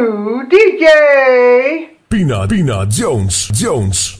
new DJ. Pina Pina Jones Jones.